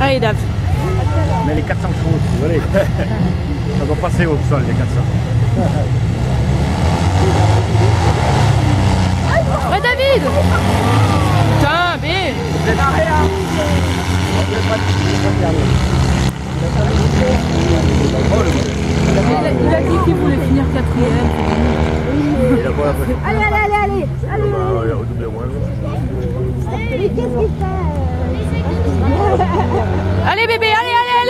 Allez, Dave. Mais les 400 chevaux, vous voyez. Ça va passer au sol, les 400. Ouais, David Putain, mais... Il a dit qu'il voulait finir quatrième. Allez, allez, allez, allez, allez. Bah, il a. Mais qu'est-ce qu'il fait Allez, bébé, allez, allez, allez Moi déjà. Ouais On y redémarre. Il a réussi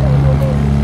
Thank you.